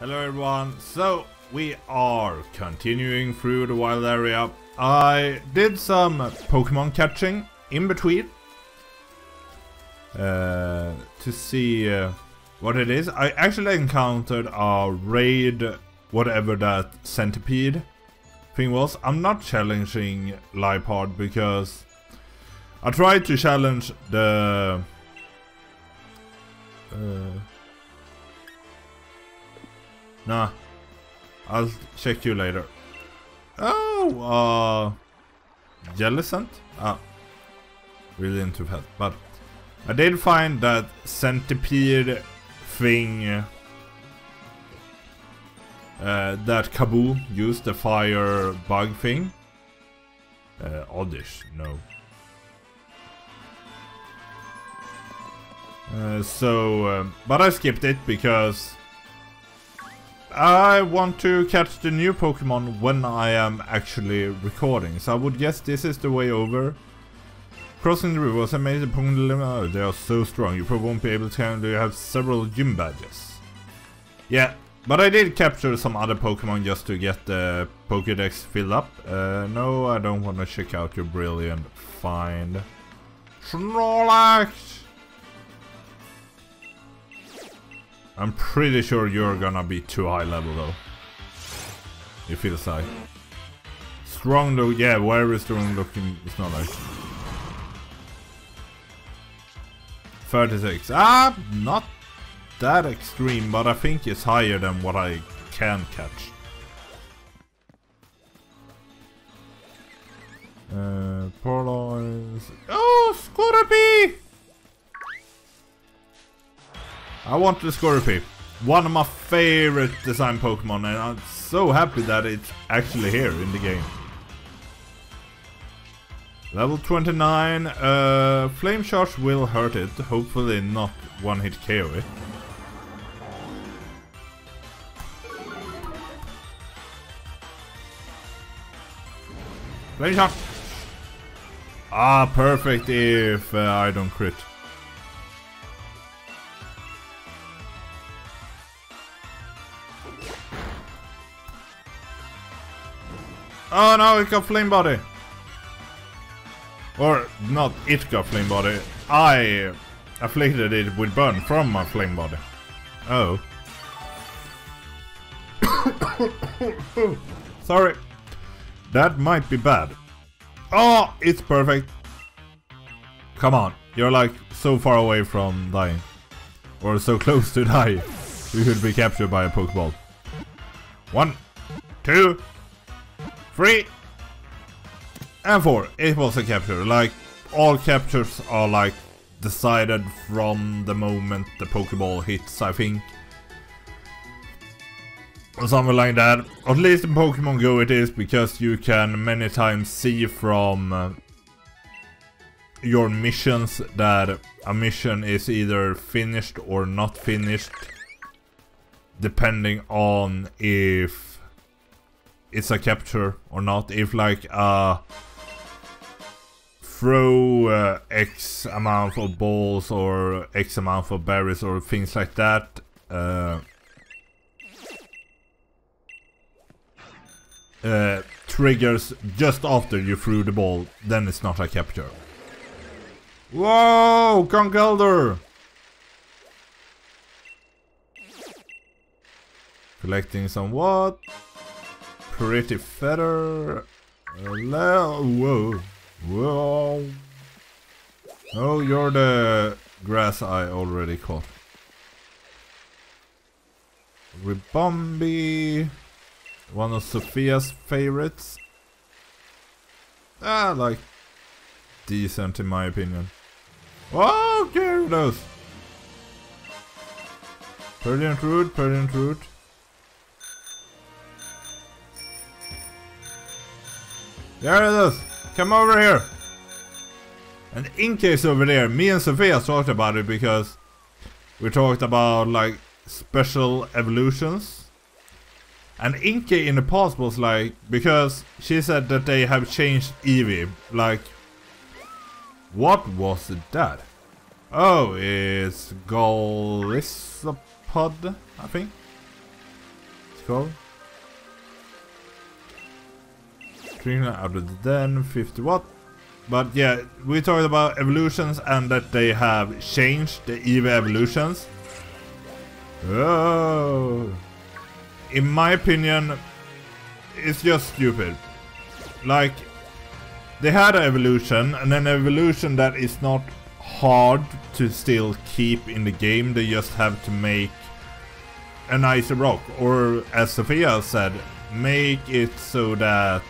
Hello everyone, so we are continuing through the wild area. I did some Pokemon catching in between uh, to see uh, what it is. I actually encountered a raid, whatever that centipede thing was. I'm not challenging Liepard because I tried to challenge the... Uh, Nah. I'll check you later. Oh, uh... Jellicent? Ah. Really into that. But I did find that centipede thing uh, that Kabu used, the fire bug thing. Uh, oddish, no. Uh, so, uh, but I skipped it because I want to catch the new Pokemon when I am actually recording, so I would guess this is the way over. Crossing the river was amazing Pokemon. Oh, they are so strong, you probably won't be able to handle. You have several gym badges. Yeah, but I did capture some other Pokemon just to get the Pokedex filled up. Uh, no, I don't want to check out your brilliant find. Snorlax! I'm pretty sure you're gonna be too high level though. It feels like. Strong though, yeah, very strong looking, it's not like. 36. Ah, not that extreme, but I think it's higher than what I can catch. Uh, Purloins. Oh, Scorpy! I want the Scorpy. One of my favorite design Pokemon and I'm so happy that it's actually here in the game. Level 29, uh, Flame Charge will hurt it, hopefully not one hit KO it. Flame Charge! Ah, perfect if uh, I don't crit. Oh no, it got flame body. Or not it got flame body. I afflicted it with burn from my flame body. Oh. Sorry. That might be bad. Oh, it's perfect. Come on. You're like so far away from dying. Or so close to die. You could be captured by a Pokeball. One, two, Three. And four. It was a capture. Like, all captures are like decided from the moment the Pokeball hits, I think. Or something like that. At least in Pokemon Go it is, because you can many times see from uh, your missions that a mission is either finished or not finished. Depending on if it's a capture or not. If like uh throw uh, X amount of balls or X amount of berries or things like that. Uh, uh, triggers just after you threw the ball, then it's not a capture. Whoa, Conkeldurr! Collecting some what? Pretty feather. Whoa. Whoa. Oh, you're the grass I already caught. Ribombee. One of Sophia's favorites. Ah, like decent in my opinion. Oh, Gyarados! Brilliant root, brilliant root. There it is. come over here. And Inkay's over there. Me and Sophia talked about it because we talked about like special evolutions. And Inkay in the past was like, because she said that they have changed Eevee. Like, what was that? Oh, it's Golisopod, I think. It's called. 300 out of then 50 watt. But yeah, we talked about evolutions and that they have changed the Eevee evolutions. Oh. In my opinion, it's just stupid. Like, they had an evolution, and an evolution that is not hard to still keep in the game. They just have to make a nicer rock. Or, as Sophia said, make it so that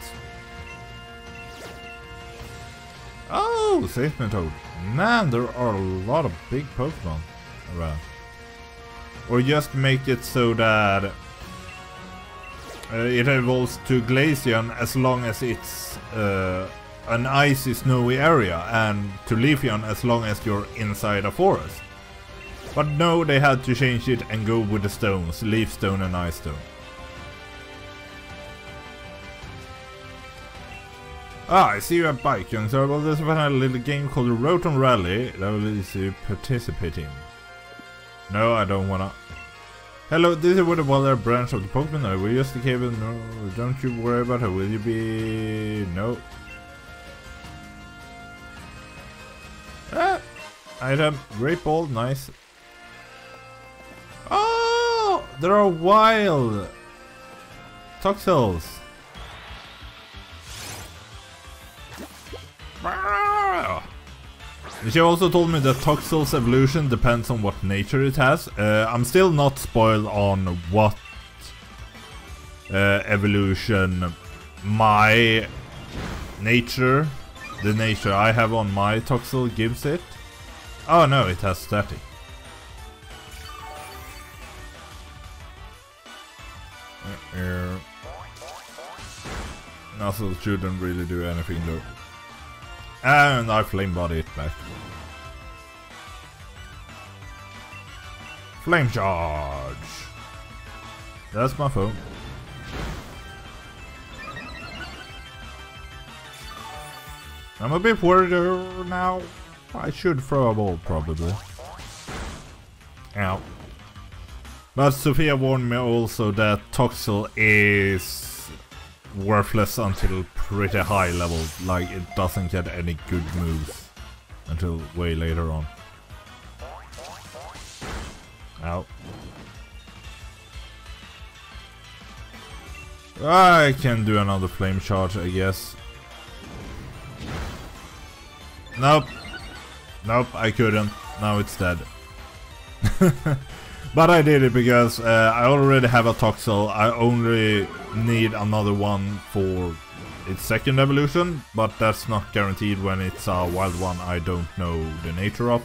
Oh, Toad. Man, there are a lot of big Pokemon around. Or just make it so that uh, it evolves to Glaceon as long as it's uh, an icy snowy area and to Leafeon as long as you're inside a forest. But no, they had to change it and go with the stones, Leaf Stone and Ice Stone. Ah, I see you Bike, young sir. Well, there's a little game called the Rotom Rally that will let you participate in. No, I don't wanna. Hello, this is what Water branch of the Pokemon. Are we just the cable? No, don't you worry about her. Will you be... No. Ah! Item. Great ball. Nice. Oh! There are wild! Toxels. She also told me that Toxel's evolution depends on what nature it has. Uh, I'm still not spoiled on what uh, evolution my nature, the nature I have on my Toxel gives it. Oh no, it has static. Nuzzle shouldn't really do anything though. And I flame body it back. Flame charge! That's my phone. I'm a bit worried now. I should throw a ball, probably. Ow. But Sophia warned me also that Toxel is worthless until pretty high level. Like it doesn't get any good moves until way later on. Ow. I can do another flame charge, I guess. Nope. Nope, I couldn't. Now it's dead. But I did it because uh, I already have a Toxel. I only need another one for its second evolution, but that's not guaranteed when it's a wild one I don't know the nature of.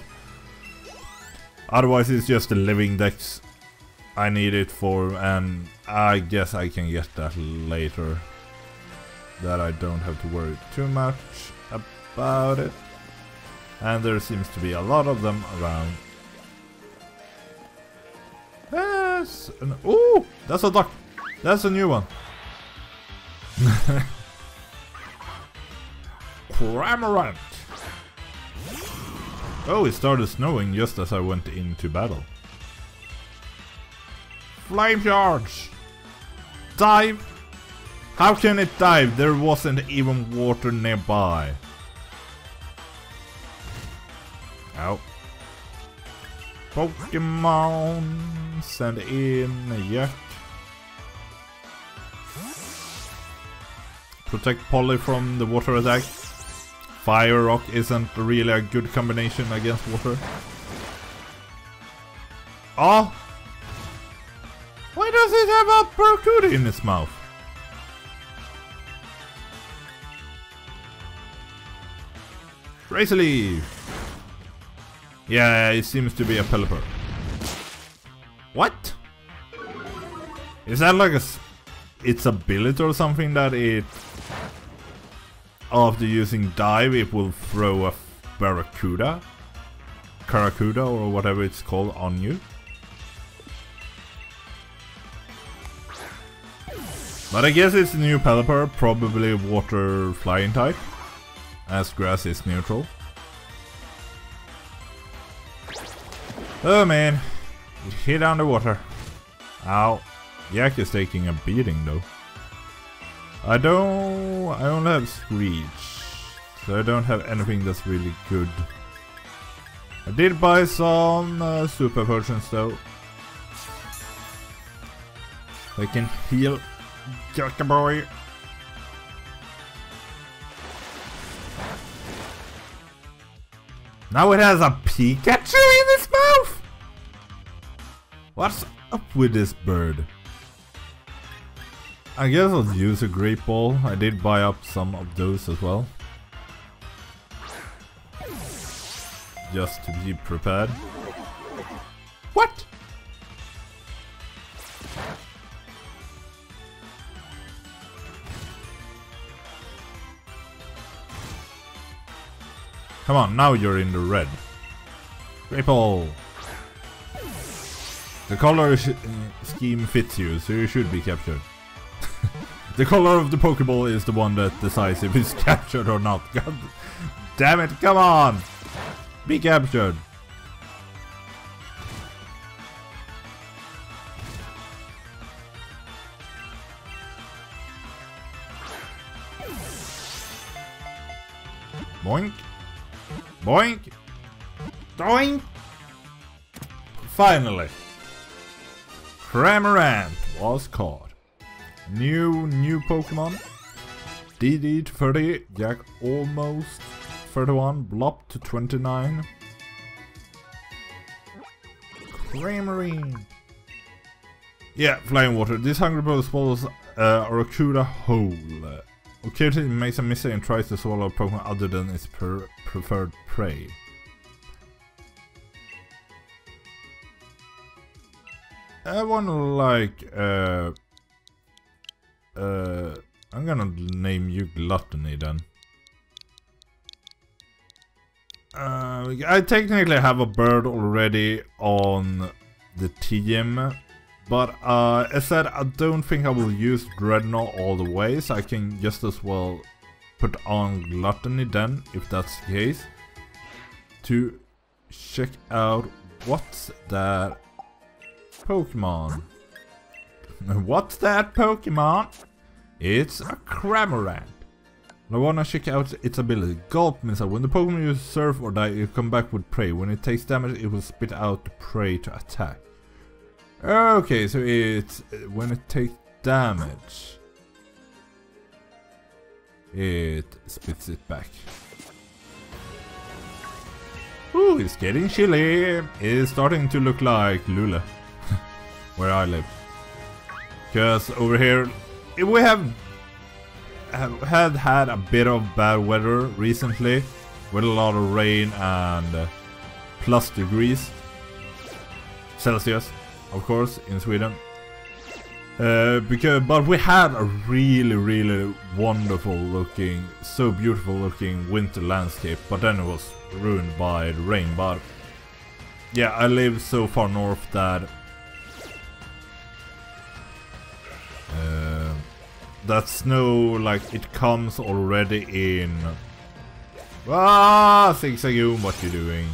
Otherwise it's just a living dex I need it for, and I guess I can get that later. That I don't have to worry too much about it. And there seems to be a lot of them around. Yes! oh! That's a duck! That's a new one. Cramorant! Oh, it started snowing just as I went into battle. Flame charge! Dive! How can it dive? There wasn't even water nearby. Ow. Pokemon, send in Yuck. Protect Polly from the water attack. Fire Rock isn't really a good combination against water. Oh! Why does it have a Barracuda in its mouth? Razor Leaf! Yeah, it seems to be a Pelipper. What? Is that like a... Its a ability or something that it... After using dive it will throw a Barracuda? Karakuda or whatever it's called on you? But I guess it's a new Pelipper, probably water flying type. As grass is neutral. Oh man. Hit underwater. Ow. Yak is taking a beating though. I don't... I only have Screech. So I don't have anything that's really good. I did buy some uh, super potions though. I can heal Jacka boy. Now it has a Pikachu! What's up with this bird? I guess I'll use a Great Ball. I did buy up some of those as well. Just to be prepared. What? Come on, now you're in the red. Great Ball! The color scheme fits you, so you should be captured. the color of the Pokeball is the one that decides if it's captured or not. God damn it, come on! Be captured! Boink! Boink! Doink! Finally! Cramorant was caught. New, new Pokemon. DD to 30, Jack almost 31, Blop to 29. Cramorant. Yeah, Flying Water. This Hungry Bird swallows uh, Arrokuda whole. Occasionally makes a mistake and tries to swallow a Pokemon other than its preferred prey. I wanna like, uh, uh, I'm gonna name you Gluttony then. Uh, I technically have a bird already on the TM, but uh, as said, I don't think I will use Drednaw all the way, so I can just as well put on Gluttony then, if that's the case, to check out what's that Pokemon. What's that Pokemon? It's a Cramorant. I wanna check out its ability. Gulp missile. When the Pokemon you surf or die, you come back with prey. When it takes damage, it will spit out the prey to attack. Okay, so it's when it takes damage, it spits it back. Ooh, it's getting chilly. It's starting to look like Luleå, where I live. Because over here, we have, have had had a bit of bad weather recently, with a lot of rain and uh, plus degrees Celsius, of course, in Sweden. Uh, because, but we had a really, really wonderful looking, so beautiful looking winter landscape, but then it was ruined by the rain. But yeah, I live so far north that that snow, like, it comes already in. Ah, Zigzagoon, what you doing?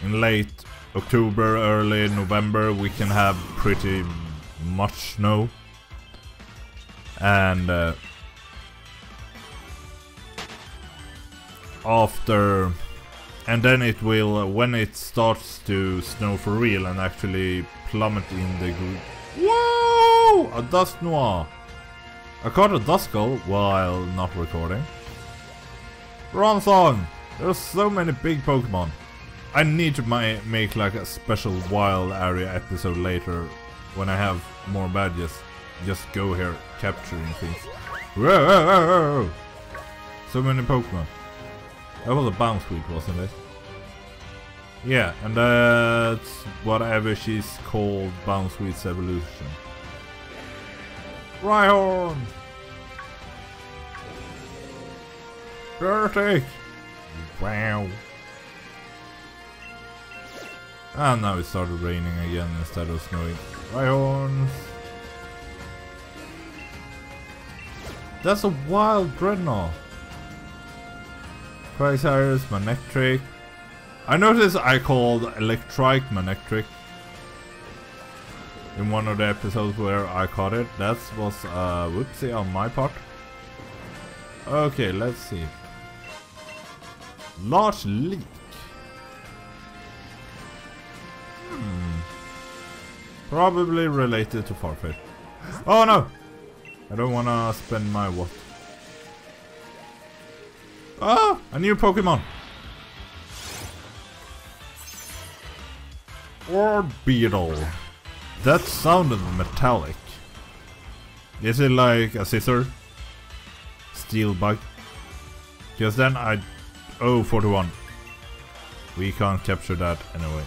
In late October, early November, we can have pretty much snow. And uh, after and then it will when it starts to snow for real and actually plummet in the. Whoa! A Dusknoir! I caught a Duskull while not recording. Bronzong! There's so many big Pokemon. I need to make like a special wild area episode later when I have more badges. Just go here capturing things. Whoa, whoa, whoa, whoa. So many Pokemon. That was a bounce Bounsweet, wasn't it? Yeah, and that's whatever she's called Bounce Bounsweet's evolution. Rhyhorn! Dirty! Wow. And now it started raining again instead of snowing. Rhyhorns! That's a wild Drednaw! Quagsires, Manectric. I noticed I called Electrike Manectric. In one of the episodes where I caught it. That was a whoopsie on my part. Okay, let's see. Large leek. Hmm. Probably related to Farfetch. Oh no! I don't wanna spend my what? Ah! A new Pokemon! Or Beetle. That sounded metallic. Is it like a scissor? Steel bug? Because then I... Oh, 41. We can't capture that anyway.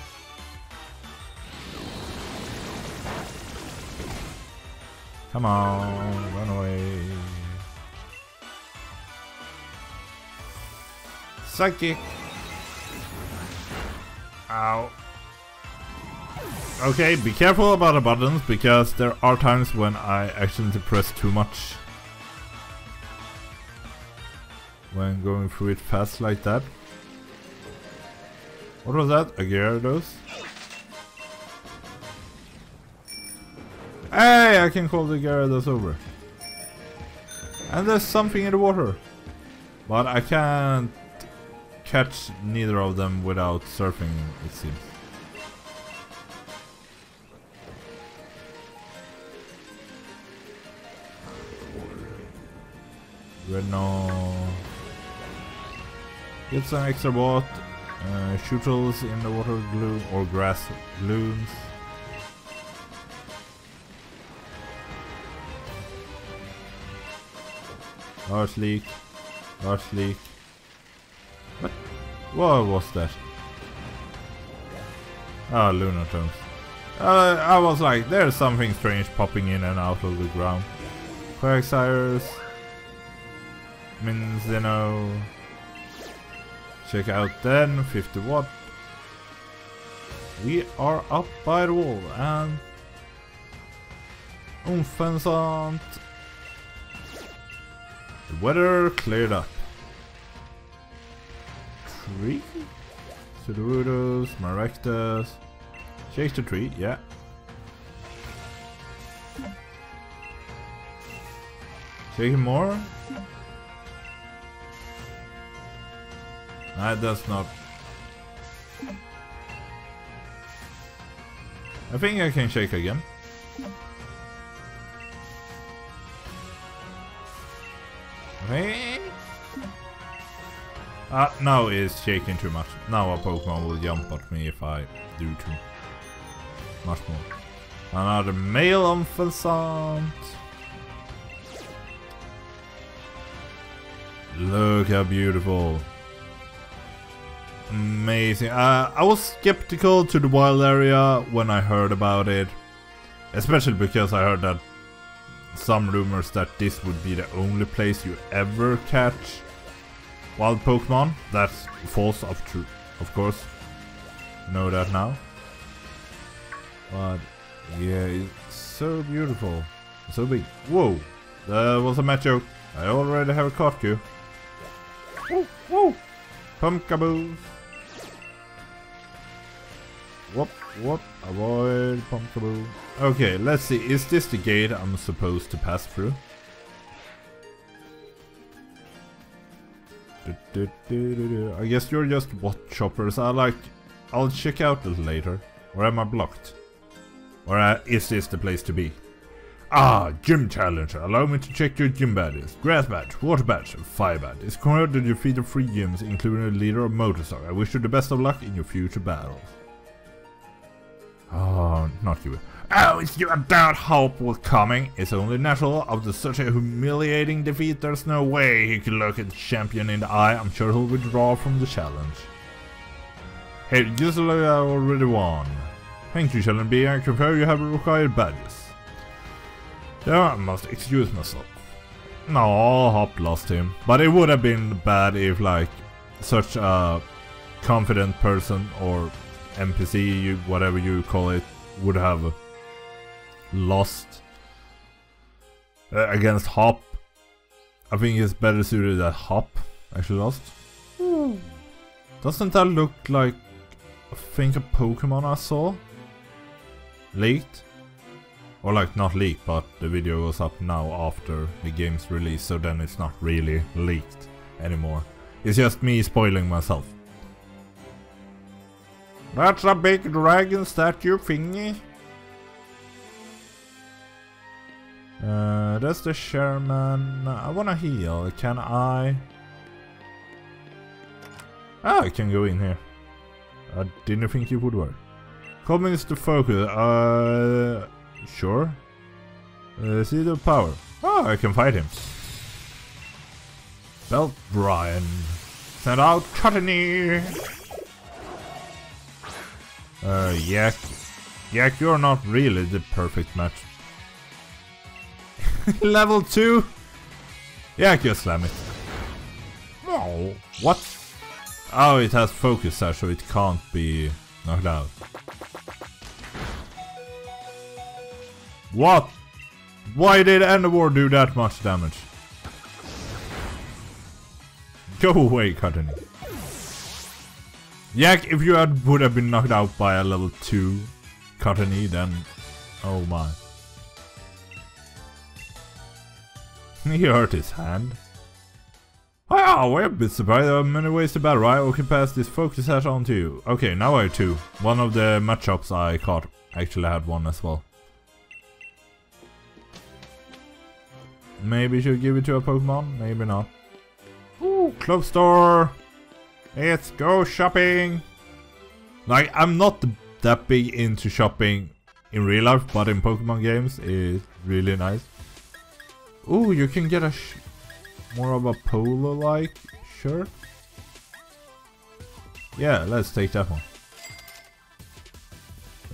Come on, run away. Psychic! Ow. Okay, be careful about the buttons, because there are times when I accidentally press too much. When going through it fast like that. What was that? A Gyarados? Hey, I can call the Gyarados over. And there's something in the water. But I can't catch neither of them without surfing, it seems. Reno. Get some extra bot. Uh, in the water gloom or grass glooms. Large leek. Large leek. What? What was that? Ah, lunar tones. Uh, I was like, there's something strange popping in and out of the ground. Quagsires. Minccino. Check out then, 50 watt. We are up by the wall and Unfezant. The weather cleared up. Tree? Sudowoodos, Maractus. Shake the tree, yeah. Shake more? That does not... I think I can shake again. Ah, now it's shaking too much. Now a Pokemon will jump at me if I do too much more. Another male Unfezant. Look how beautiful. Amazing. Uh, I was skeptical to the wild area when I heard about it. Especially because I heard that some rumors that this would be the only place you ever catch wild Pokemon. That's false of true, of course. Know that now. But yeah, it's so beautiful. So big. Whoa! That was a Machoke. I already have a Kotkyu. Woo! Woo! Pumpkaboos! Whoop, whoop, avoid Pumpkaboo. Okay, let's see, is this the gate I'm supposed to pass through? I guess you're just what choppers. I like. I'll check out later. Or am I blocked? Or uh, is this the place to be? Ah, Gym Challenger. Allow me to check your gym badges. Grass badge, water badge, fire badge. It's cornered to defeat the three gyms, including the leader of Motostoke. I wish you the best of luck in your future battles. Oh, not you. Oh, it's you doubt hope was coming. It's only natural after such a humiliating defeat. There's no way he could look at the champion in the eye. I'm sure he'll withdraw from the challenge. Hey, just like I already won. Thank you, Challenge Bede. I confirm you have required badges. Yeah, I must excuse myself. No, Hop lost him. But it would have been bad if, like, such a confident person or NPC, you, whatever you call it, would have lost uh, against Hop. I think it's better suited that Hop actually lost. Mm. Doesn't that look like I think a Pokemon I saw? Late? Or like not leaked, but the video goes up now after the game's release, so then it's not really leaked anymore. It's just me spoiling myself. That's a big dragon statue thingy. Uh, that's the Sherman. I wanna heal. Can I? Ah, I can go in here. I didn't think it would work. Is the focus. Uh, sure. Uh, see the power. Oh, I can fight him. Belt Brian. Send out Cottonee. Uh, Yak. Yak, you're not really the perfect match. Level 2? Yak, just slam it. Oh, what? Oh, it has focus there, so it can't be knocked out. What? Why did Enderwar do that much damage? Go away, Cottonee. Yak, if you had, would have been knocked out by a level 2 Cottonee, then... Oh my. He hurt his hand. Wow, we're a bit surprised. There are many ways to battle, right? We can pass this focus sash on to you. Okay, now I have two. One of the matchups I caught actually had one as well. Maybe should give it to a Pokemon, maybe not. Ooh, club store! Let's go shopping! Like, I'm not that big into shopping in real life, but in Pokemon games, it's really nice. Ooh, you can get a more of a polo-like shirt. Yeah, let's take that one.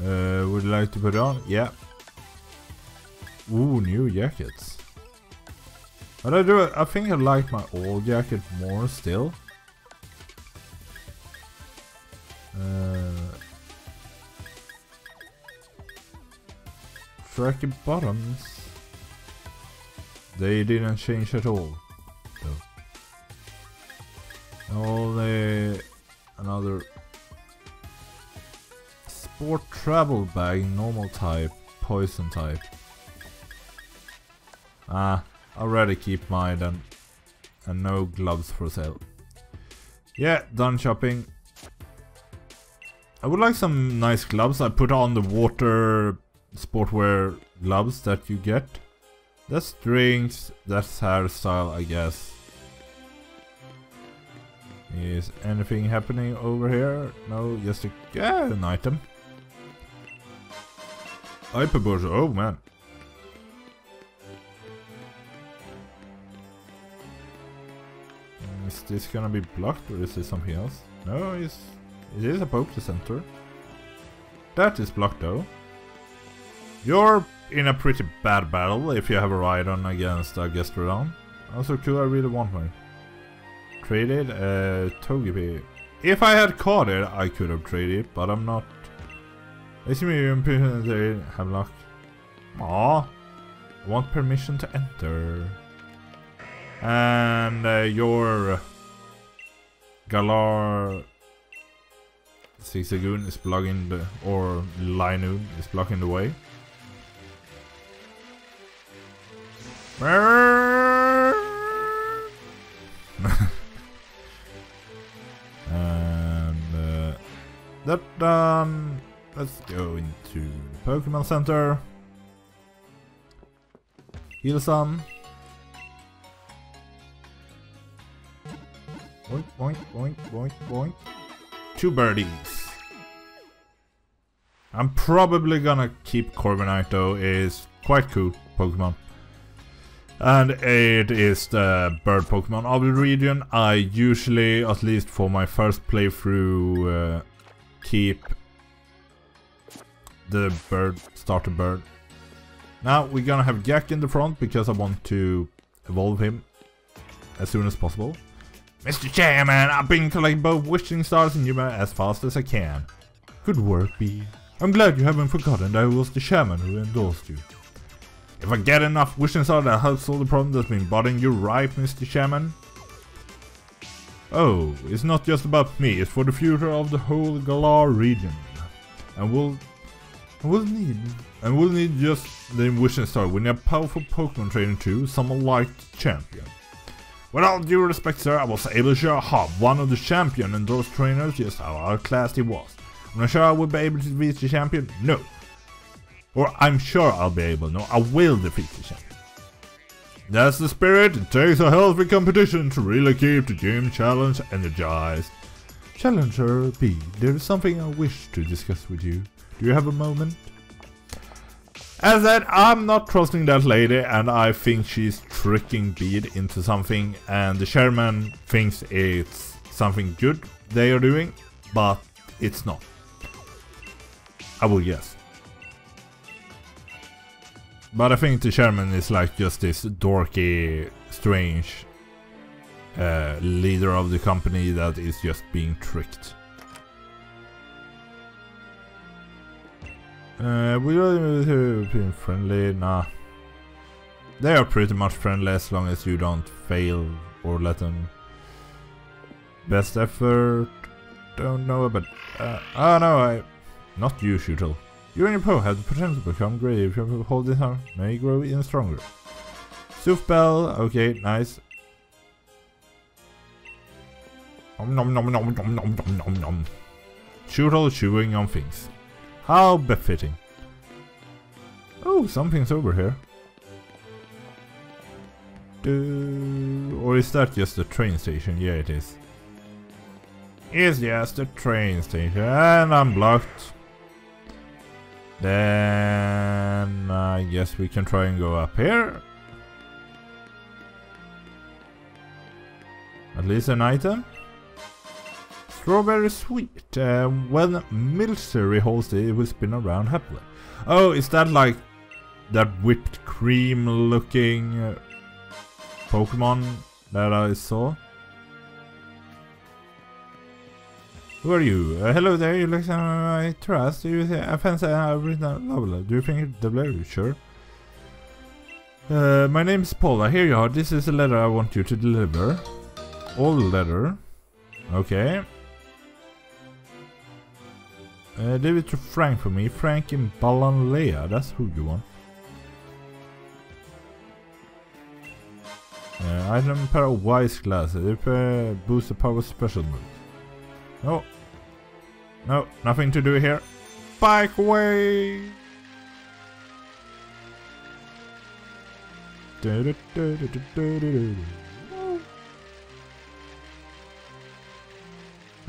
Uh, would you like to put on? Yeah. Ooh, new jackets. But I do. I think I like my old jacket more still. Uh, Tracky bottoms. They didn't change at all. Only another sport travel bag, normal type, poison type. Ah, I'll rather keep mine and, and no gloves for sale. Yeah, done shopping. I would like some nice gloves. I put on the water sportwear gloves that you get. That's strings, that's hairstyle, I guess. Is anything happening over here? No, just a, yeah, an item. Hyperbush, oh man. Is this gonna be blocked or is this something else? No, it's, it is a Poke to Center. That is blocked though. You're in a pretty bad battle if you have a Rhydon against a Gastrodon. Also cool, I really want one. Traded uh, Togepi. If I had caught it, I could have traded, but I'm not. AC medium they have luck. Aww. Want permission to enter. And uh, your Galar Zigzagoon is blocking the or Linoone is blocking the way. and uh, that done. Let's go into Pokemon Center. Heal some. Boink, boink, boink, boink, boink. Two birdies. I'm probably gonna keep Corviknight though, is quite cool Pokemon. And it is the bird Pokemon of the region. I usually, at least for my first playthrough, uh, keep the bird, starter bird. Now we're gonna have Jack in the front because I want to evolve him as soon as possible. Mr. Chairman, I've been collecting both wishing stars and Yuma as fast as I can. Good work, Bede. I'm glad you haven't forgotten that I was the chairman who endorsed you. If I get enough wishing stars that helps solve the problem that's been bothering you, right, Mr. Chairman? Oh, it's not just about me, it's for the future of the whole Galar region. And we'll I will need and we'll need just the wishing star. We need a powerful Pokemon trainer too, someone like Champion. With all due respect sir, I was able to show Hop, one of the champion and those trainers just how outclassed he was. I'm not sure I will be able to defeat the champion, no. Or I'm sure I'll be able, no, I will defeat the champion. That's the spirit, it takes a healthy competition to really keep the gym challenge energized. Challenger Bede, there is something I wish to discuss with you. Do you have a moment? As that, I'm not trusting that lady and I think she's tricking Bede into something and the chairman thinks it's something good they are doing, but it's not. I will guess. But I think the chairman is like just this dorky, strange uh, leader of the company that is just being tricked. Uh, we are be friendly, nah. They are pretty much friendly as long as you don't fail or let them. Best effort. Don't know, but uh, oh no, I. Not you, Shootle. You and your Poe have the potential to become great if you hold this on. May grow even stronger. Soothe Bell, okay, nice. Nom nom nom nom nom nom nom nom. Shootle chewing on things. How befitting. Oh, something's over here. Do, or is that just a train station? Yeah, it is. It's just a train station, and I'm blocked. Then I guess we can try and go up here. At least an item. Strawberry sweet. Uh, when Milcery holds it, it will spin around happily. Oh, is that like that whipped cream looking uh, Pokemon that I saw? Who are you? Uh, hello there, you look like I trust. Do you think I fancy I've written a novel? Do you think it's double? Sure. Uh, my name is Paula. Here you are. This is a letter I want you to deliver. All letter. Okay. Uh, leave it to Frank for me. Frank in Ballonlea. That's who you want. Uh, item pair of wise glasses. Uh, boost the power special move. No. No, nothing to do here. Bike away!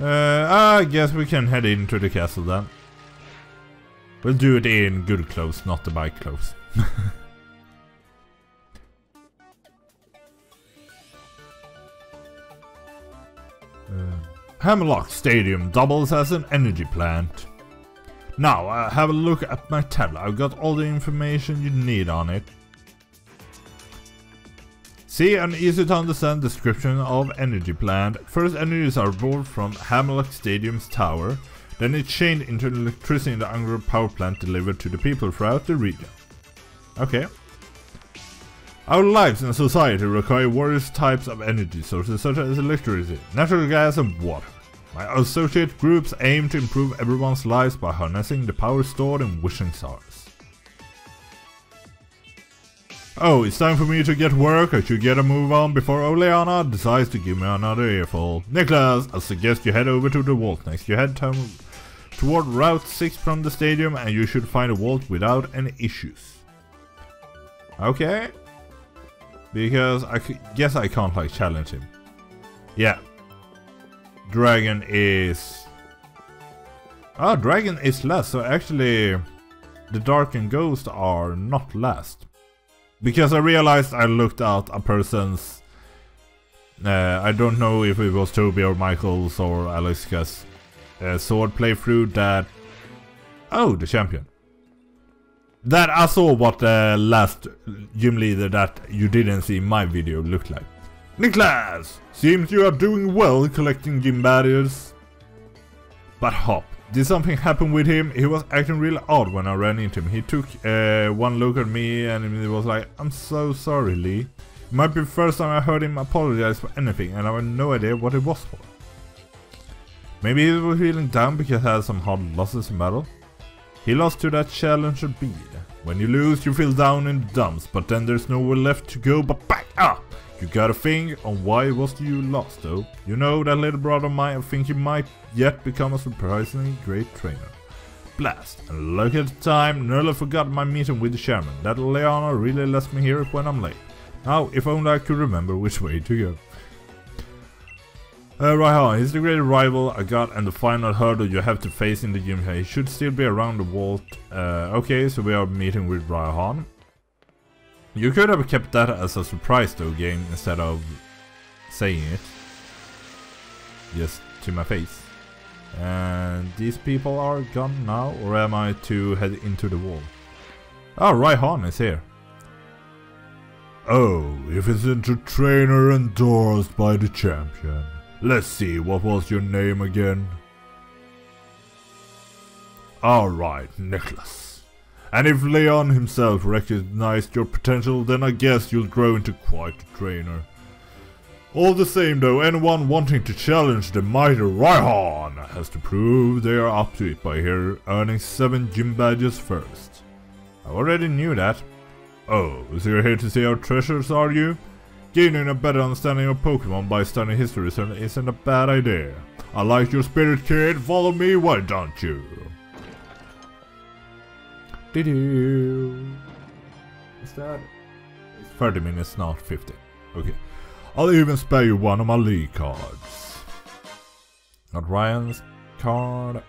Uh, I guess we can head into the castle then. We'll do it in good clothes, not the bike clothes. uh, Stadium doubles as an energy plant. Now, uh, have a look at my tablet. I've got all the information you need on it. See an easy to understand description of energy plant. First energies are brought from Hammerlocke Stadium's tower, then it's chained into electricity in the underground power plant delivered to the people throughout the region. Okay. Our lives and society require various types of energy sources such as electricity, natural gas and water. My associate groups aim to improve everyone's lives by harnessing the power stored in wishing stars. Oh, it's time for me to get work. I should get a move on before Oleana decides to give me another earful. Nicholas, I suggest you head over to the vault next. You head toward Route 6 from the stadium and you should find a vault without any issues. Okay. Because I guess I can't like challenge him. Yeah. Dragon is... Ah, Dragon is last, so actually the Dark and Ghost are not last. Because I realized I looked at a person's... Uh, I don't know if it was Toby or Michael's or Alex's uh, sword playthrough that... Oh, the champion. That I saw what the last gym leader that you didn't see in my video looked like. Niklas! Seems you are doing well collecting gym barriers. But Hop, did something happen with him? He was acting really odd when I ran into him. He took uh, one look at me and he was like, I'm so sorry, Lee. It might be the first time I heard him apologize for anything and I had no idea what it was for. Maybe he was feeling down because he had some hard losses in battle. He lost to that challenger Bede. When you lose, you feel down in the dumps, but then there's nowhere left to go but back up. You got a thing on why was you lost though? You know that little brother might I think he might yet become a surprisingly great trainer. Blast. And look at the time, nearly forgot my meeting with the chairman. That Leona really lets me hear it when I'm late. Now, if only I could remember which way to go. Uh, Raihan, he's the great rival I got and the final hurdle you have to face in the gym here. He should still be around the vault. Uh, okay, so we are meeting with Raihan. You could have kept that as a surprise though game instead of saying it. Just to my face. And these people are gone now, or am I to head into the wall? Oh, Raihan is here. Oh, if it's a trainer endorsed by the champion. Let's see, what was your name again? Alright, Nicholas. And if Leon himself recognized your potential, then I guess you'll grow into quite a trainer. All the same though, anyone wanting to challenge the mighty Raihan has to prove they are up to it by here earning 7 gym badges first. I already knew that. Oh, so you're here to see our treasures, are you? Gaining a better understanding of Pokemon by studying history certainly isn't a bad idea. I like your spirit, kid. Follow me, why don't you? You? Is that? It's 30 minutes, not 50. Okay. I'll even spare you one of my League cards. Not Raihan's card.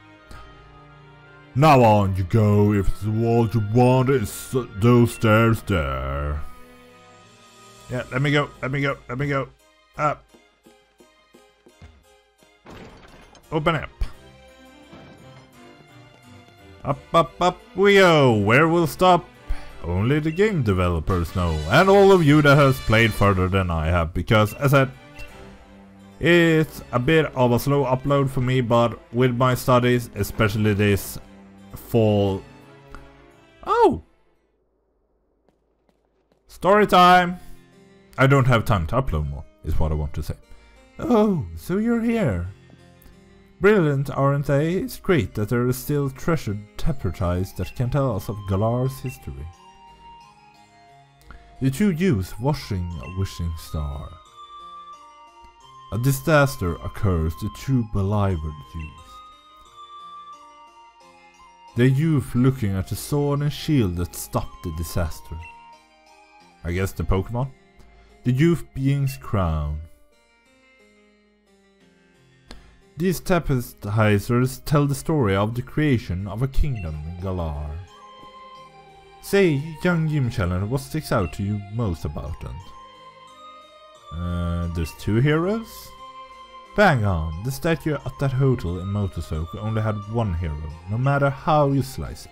Now on you go. If it's the wall you want, it's those stairs there. Yeah, let me go, let me go, let me go. Up. Open up. Up, up, up we go. Where we'll stop, only the game developers know. And all of you that has played further than I have. Because, as I said, it's a bit of a slow upload for me, but with my studies, especially this fall... Oh! Story time! I don't have time to upload more, is what I want to say. Oh, so you're here. Brilliant, aren't they? It's great that there are still treasured tapestries that can tell us of Galar's history. The two youths washing a wishing star. A disaster occurs, to two beleaguered youths. The youth looking at the sword and shield that stopped the disaster. I guess the Pokemon? The youth being's crown. These tapestries tell the story of the creation of a kingdom in Galar. Say, young Gym Challenger, what sticks out to you most about them? Uh, there's two heroes? Bang on, the statue at that hotel in Motostoke only had one hero, no matter how you slice it.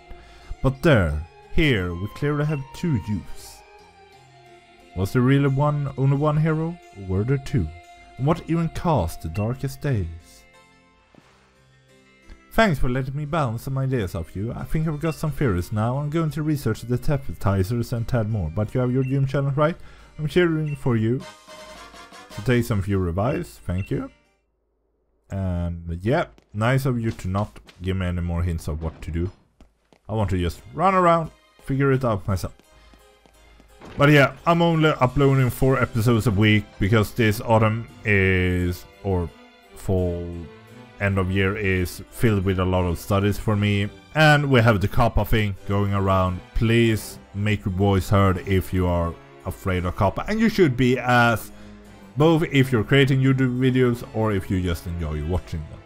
But there, here, we clearly have two youths. Was there really one, only one hero, or were there two? And what even caused the darkest days? Thanks for letting me bounce some ideas off you. I think I've got some theories now. I'm going to research the tapestries and tad more. But you have your gym challenge right? I'm cheering for you. To take some few revives. Thank you. And yeah, nice of you to not give me any more hints of what to do. I want to just run around, figure it out myself. But yeah, I'm only uploading 4 episodes a week because this autumn is, or fall, end of year is filled with a lot of studies for me. And we have the COPPA thing going around. Please make your voice heard if you are afraid of COPPA. And you should be as both if you're creating YouTube videos or if you just enjoy watching them.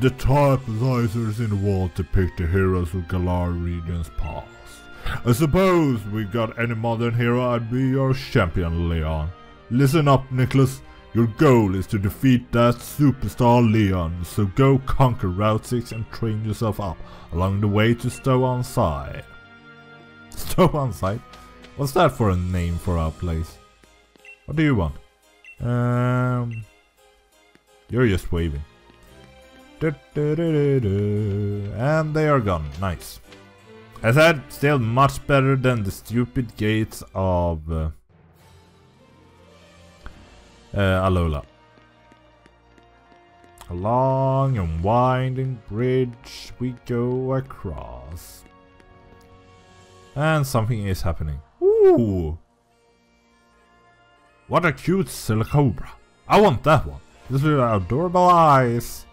The typewriters in the wall depict the heroes of Galar region's past. I suppose we got any modern hero, I'd be your champion, Leon. Listen up, Nicholas. Your goal is to defeat that superstar Leon, so go conquer Route 6 and train yourself up along the way to Stow-on-Side. Stow-on-Side? What's that for a name for our place? What do you want? Um, you're just waving. And they are gone. Nice. As I said, still much better than the stupid gates of uh, uh, Alola. A long and winding bridge we go across. And something is happening. Ooh! What a cute Silicobra. I want that one. This with adorable eyes.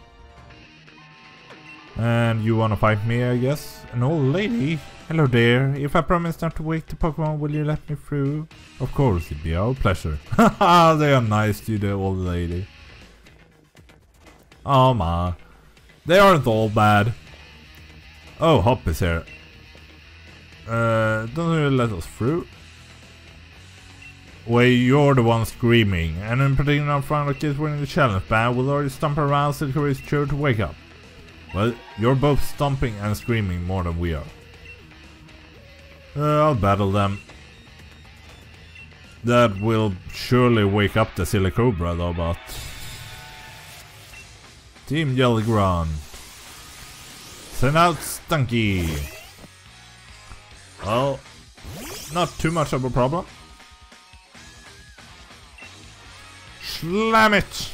And you wanna fight me, I guess? An old lady? Hello there. If I promise not to wake the Pokemon, will you let me through? Of course, it'd be our pleasure. Haha, they are nice to the old lady. Oh ma. They aren't all bad. Oh, Hop is here. Uh, don't you let us through? Wait, you're the one screaming, and in particular front of kids winning the challenge ban will already stomp around Silco is sure to wake up. Well, you're both stomping and screaming more than we are. Uh, I'll battle them. That will surely wake up the Silicobra though, but... Team Yell Grunt. Send out Stunky. Well, not too much of a problem. Slam it!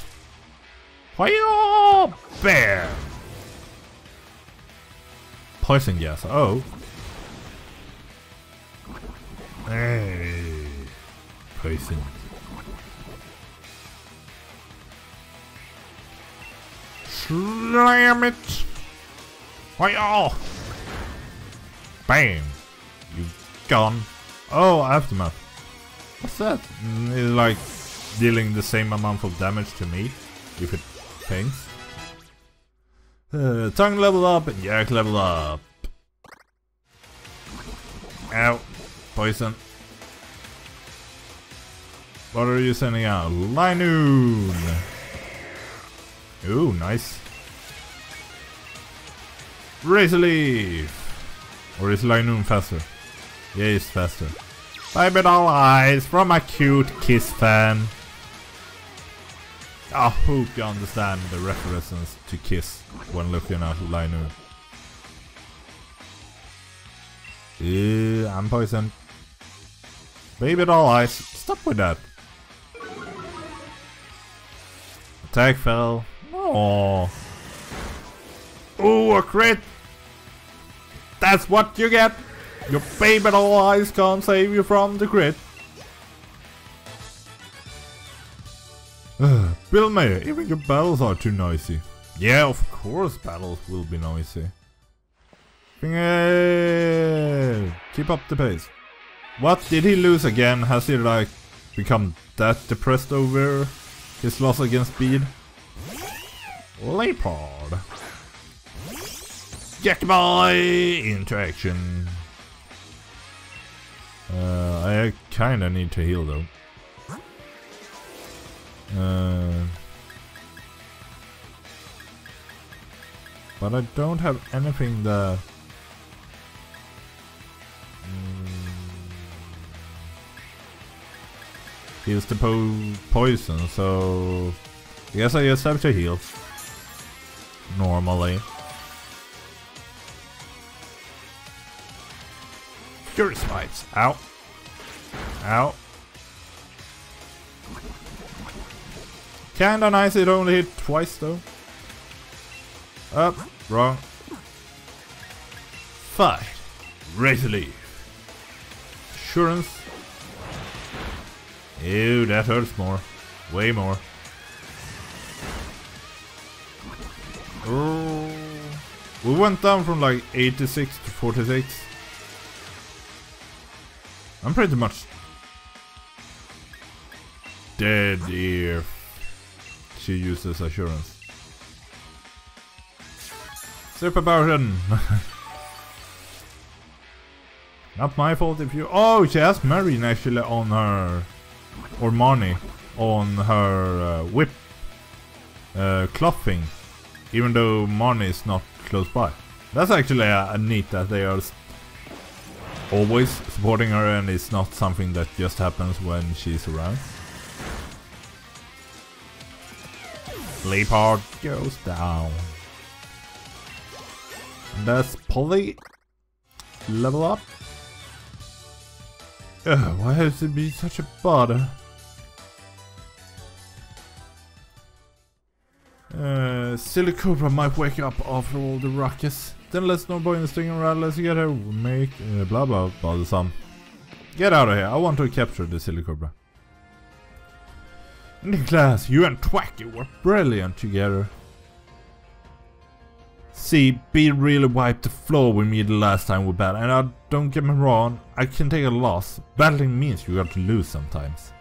Fire! Bear! Poison gas, oh. Hey. Poison. Slam it! Fire! Bam! You gone. Oh, aftermath. What's that? Mm, It's like dealing the same amount of damage to me if it pings. Uh, tongue level up and yak level up. Ow. Poison. What are you sending out? Linoone! Ooh, nice. Razor Leaf! Or is Linoone faster? Yeah, it's faster. Bye bye all eyes from a cute Kiss fan. I hope you understand the references to Kiss when looking at Linoone. Yeah, I'm poisoned. Baby doll eyes, stop with that. Attack fell. Oh. Oh, a crit! That's what you get! Your baby doll eyes can't save you from the crit. Bill Mayer, even your battles are too noisy. Yeah, of course battles will be noisy. Finger! Keep up the pace. What, did he lose again? Has he like become that depressed over his loss against speed? Liepard. Jackboy interaction. Uh, I kinda need to heal though. Uh, but I don't have anything that... heals the po poison, so... I guess I just have to heal. Normally. Fury Swipes. Ow. Ow. Kinda nice it only hit twice though. Up. Wrong. Fight. Razor Leaf. Assurance. Ew, that hurts more. Way more. Oh. We went down from like 86 to 46. I'm pretty much dead if she uses assurance. Super Barton! Not my fault if you- Oh, she has Marine actually on her... Or Marnie on her uh, whip uh, cloth thing. Even though Marnie is not close by. That's actually a, a neat that they are always supporting her and it's not something that just happens when she's around. Liepard goes down. That's Polly. Level up. Ugh, why has it been such a bother? Uh, Uh, Silicobra might wake up after all the ruckus. Then let's not in the stinging around, let's get her make uh, blah blah blah some. Get out of here, I want to capture the Silicobra. Niklas, you and Thwackey were brilliant together. See, B really wiped the floor with me the last time we battled, and I, don't get me wrong, I can take a loss. Battling means you got to lose sometimes.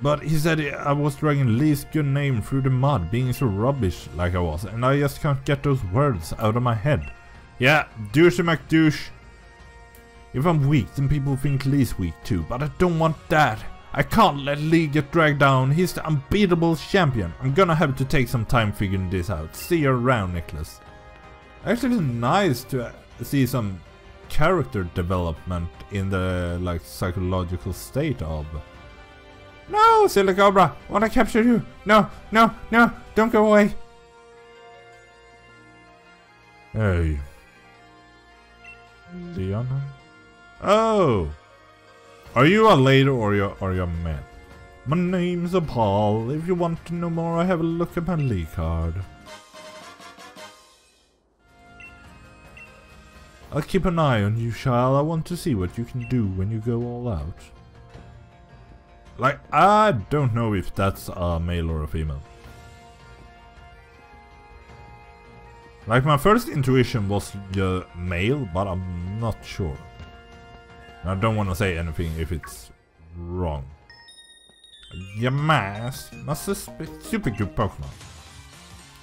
But he said I was dragging Lee's good name through the mud, being so rubbish like I was, and I just can't get those words out of my head. Yeah, douchey McDouche. If I'm weak, then people think Lee's weak too, but I don't want that. I can't let Lee get dragged down, he's the unbeatable champion. I'm gonna have to take some time figuring this out. See you around, Nicholas. Actually, it's nice to uh, see some character development in the like psychological state of no, Silicobra! Wanna capture you! No, no, no! Don't go away! Hey. Diana? Oh! Are you a lady or you are you a man? My name's Paul. If you want to know more, I have a look at my League card. I'll keep an eye on you, child. I want to see what you can do when you go all out. Like, I don't know if that's a male or a female. Like, my first intuition was the male, but I'm not sure. I don't want to say anything if it's wrong. Yamask, my super good Pokemon.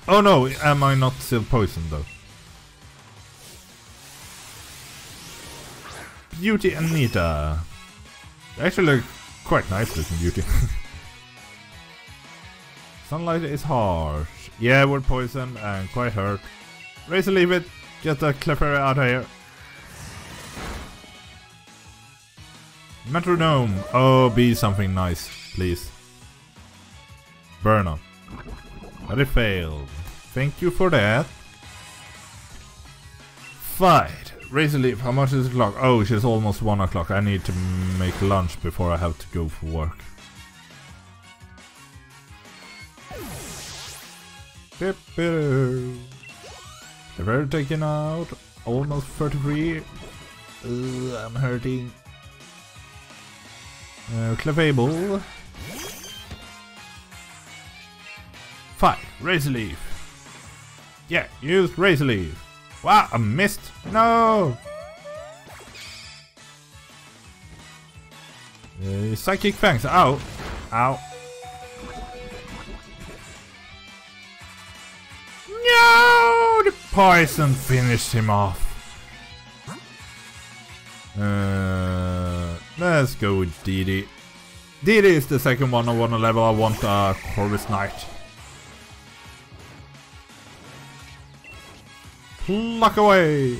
Oh no, am I not still poisoned though? Beauty Anita. Actually, quite nice looking beauty. Sunlight is harsh. Yeah, we're poisoned and quite hurt. Razor leave it. Get the Clefairy out of here. Metronome. Oh, be something nice, please. Burner. But it failed. Thank you for that. Fight. Razor Leaf, how much is the clock? Oh, it's almost 1 o'clock. I need to make lunch before I have to go for work. They're taken out. Almost 33. Ugh, I'm hurting. Uh, Clefable. Fight. Razor Leaf. Yeah, use Razor Leaf. Wow, I missed. No! Uh, psychic fangs. Ow. Ow. No! The poison finished him off. Uh, let's go with Didi. Didi is the second one I want to level. I want a uh, Corviknight. Pluck away!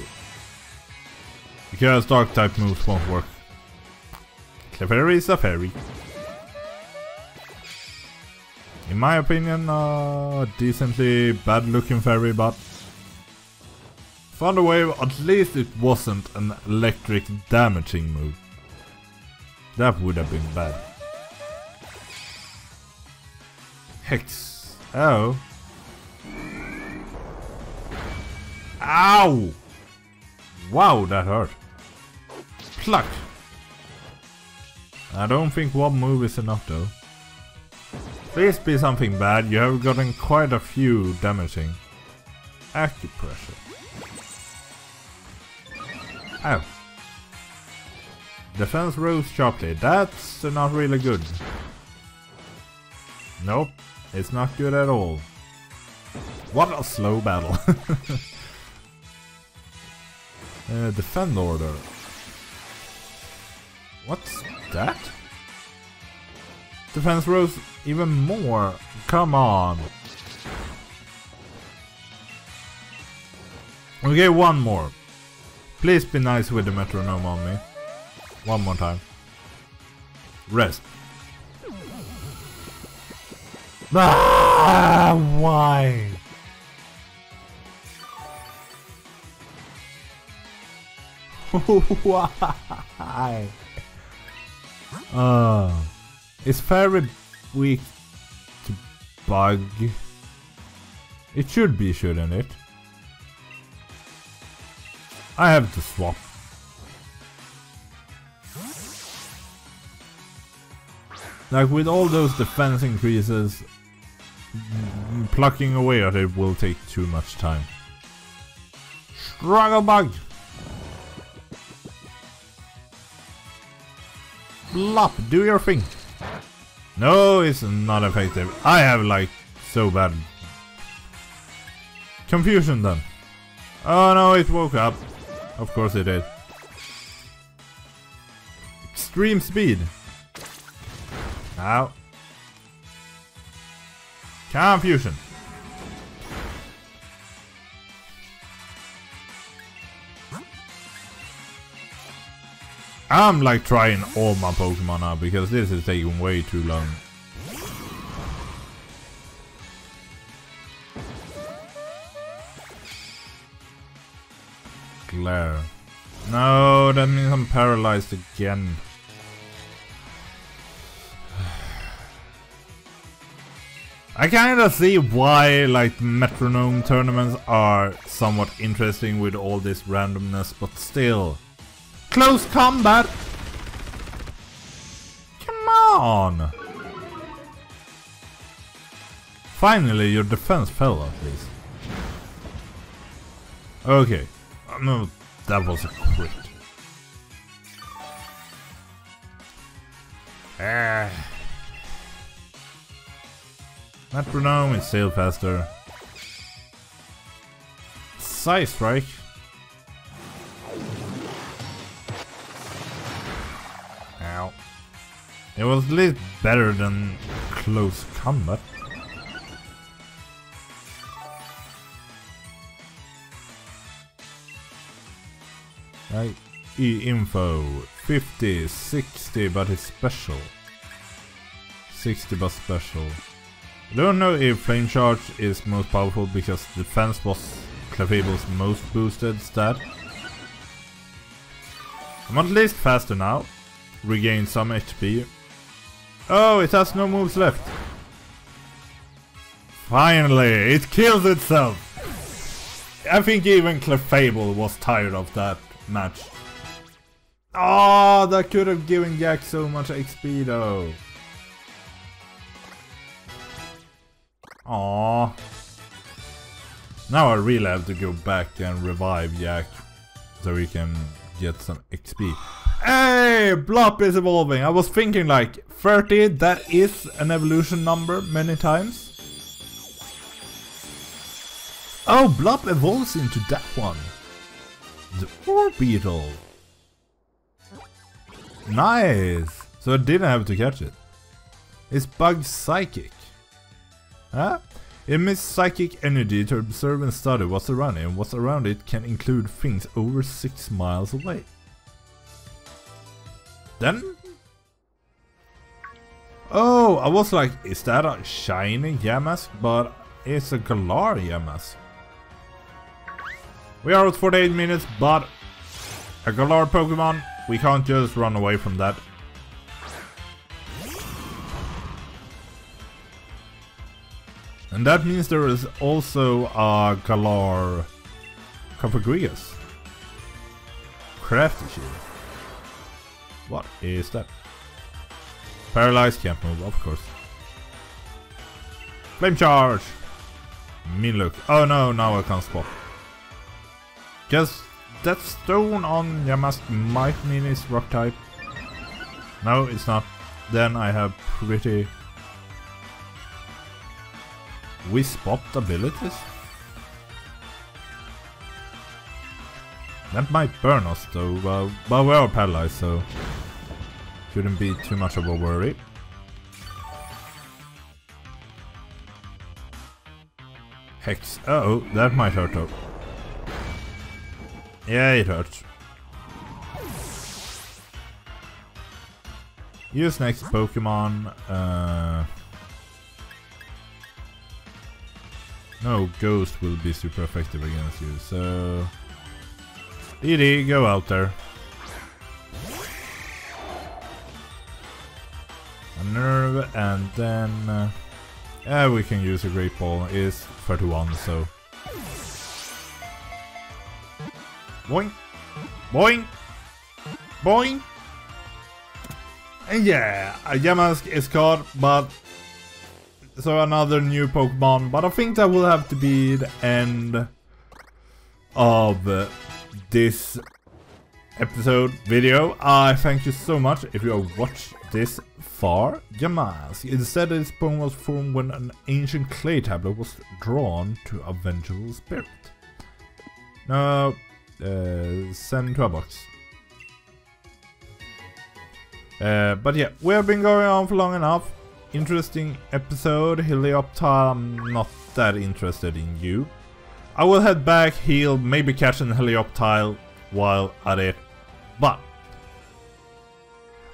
Because dark type moves won't work. Clefairy is a fairy. In my opinion, uh, decently bad looking fairy, but Thunderwave, at least it wasn't an electric damaging move. That would have been bad. Hex. Oh. Ow! Wow, that hurt. Pluck. I don't think one move is enough though. Please be something bad, you have gotten quite a few damaging. Acupressure. Ow. Defense rose sharply, that's not really good. Nope, it's not good at all. What a slow battle. Uh, defend order. What's that? Defense rose even more. Come on. Okay, one more. Please be nice with the metronome on me. One more time. Rest. Ah, why? Why? Uh, it's very weak to bug. It should be, shouldn't it? I have to swap. Like with all those defense increases, plucking away at it will take too much time. Struggle bug! Blop, do your thing. No, it's not effective. I have like so bad confusion then. Oh no, it woke up. Of course it did. Extreme speed. Now. Confusion. I'm like trying all my Pokemon now because this is taking way too long. Glare. No, that means I'm paralyzed again. I kinda see why like metronome tournaments are somewhat interesting with all this randomness, but still. Close combat! Come on! Finally, your defense fell at least. Okay. No, that was a crit. Ah. Metronome is sail faster. Side strike. Ow. It was at least better than close combat. Right. E-info 50, 60 but it's special. 60 but special. I don't know if Flame Charge is most powerful because defense was Clefable's most boosted stat. I'm at least faster now. Regain some HP. Oh, it has no moves left. Finally, it kills itself! I think even Clefable was tired of that match. Oh, that could have given Jack so much XP though. Aww. Now I really have to go back and revive Jack so we can get some XP. Hey, Blop is evolving. I was thinking like 30, that is an evolution number many times. Oh, Blop evolves into that one. The Orbeetle. Nice. So I didn't have to catch it. It's Bug Psychic. Huh? It emits psychic energy to observe and study what's around it, and what's around it can include things over 6 miles away. Then... Oh, I was like, is that a shiny Yamask? But it's a Galar Yamask. We are at 48 minutes, but a Galar Pokemon, we can't just run away from that. And that means there is also a Galar Cofagrigus. Crafty shield. What is that? Paralyzed, can't move, of course. Flame charge! Mean look. Oh no, now I can't spot. Guess that stone on Yamask might mean it's rock type. No, it's not. Then I have pretty we spot abilities? That might burn us though, but, we are paralyzed so shouldn't be too much of a worry. Hex. Uh oh, that might hurt though. Yeah, it hurts. Use next Pokemon. Uh, no Ghost will be super effective against you, so... DD, go out there. A nerve and then... Uh, Yeah, we can use a Great Ball. It is 31, so... Boing! Boing! Boing! And yeah, Yamask is caught, but... So another new Pokemon, but I think that will have to be the end of this episode video. I thank you so much if you have watched this far. Yamask. Instead, this poem was formed when an ancient clay tablet was drawn to a vengeful spirit. Now, uh, send to a box. Uh, but yeah, we have been going on for long enough. Interesting episode. Helioptile, I'm not that interested in you. I will head back, heal, maybe catch an Helioptile while at it. But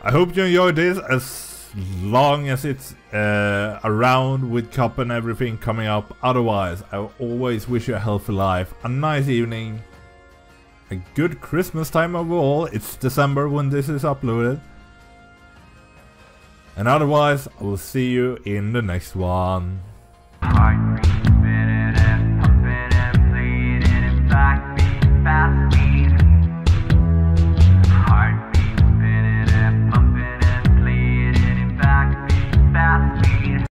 I hope you enjoyed this as long as it's uh, around with Cup and everything coming up. Otherwise, I always wish you a healthy life, a nice evening, a good Christmas time overall. It's December when this is uploaded. And otherwise, I will see you in the next one. Bye.